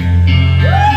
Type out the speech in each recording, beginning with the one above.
Woo!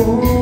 for